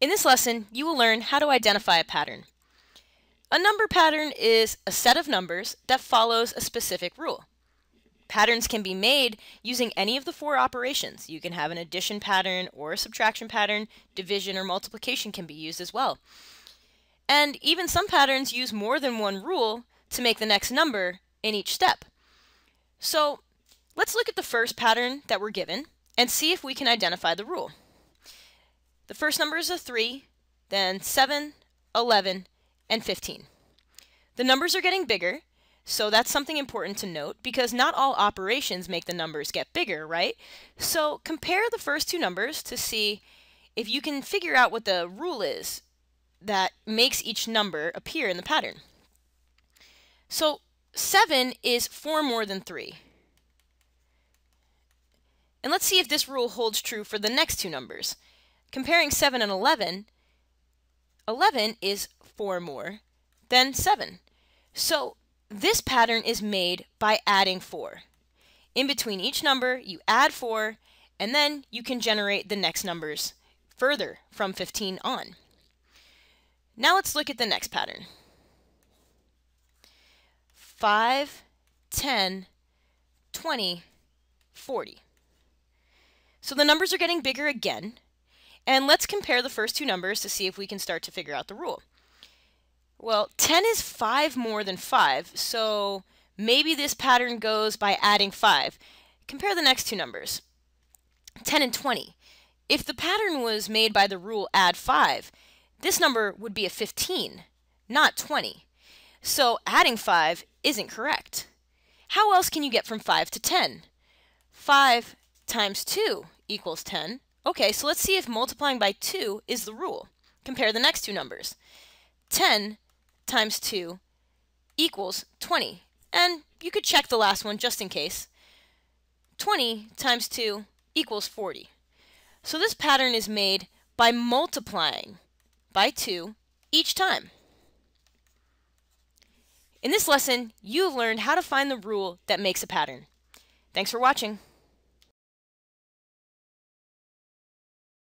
In this lesson, you will learn how to identify a pattern. A number pattern is a set of numbers that follows a specific rule. Patterns can be made using any of the four operations. You can have an addition pattern or a subtraction pattern, division or multiplication can be used as well. And even some patterns use more than one rule to make the next number in each step. So let's look at the first pattern that we're given and see if we can identify the rule. The first number is a 3, then 7, 11, and 15. The numbers are getting bigger, so that's something important to note because not all operations make the numbers get bigger, right? So compare the first two numbers to see if you can figure out what the rule is that makes each number appear in the pattern. So 7 is 4 more than 3. And let's see if this rule holds true for the next two numbers. Comparing 7 and 11, 11 is 4 more than 7. So this pattern is made by adding 4. In between each number, you add 4, and then you can generate the next numbers further from 15 on. Now let's look at the next pattern. 5, 10, 20, 40. So the numbers are getting bigger again, and let's compare the first two numbers to see if we can start to figure out the rule. Well, 10 is 5 more than 5, so maybe this pattern goes by adding 5. Compare the next two numbers. 10 and 20. If the pattern was made by the rule add 5, this number would be a 15, not 20. So adding 5 isn't correct. How else can you get from 5 to 10? 5 times 2 equals 10. Okay, so let's see if multiplying by 2 is the rule. Compare the next two numbers. 10 times 2 equals 20. And you could check the last one just in case. 20 times 2 equals 40. So this pattern is made by multiplying by 2 each time. In this lesson, you learned how to find the rule that makes a pattern. Thanks for watching.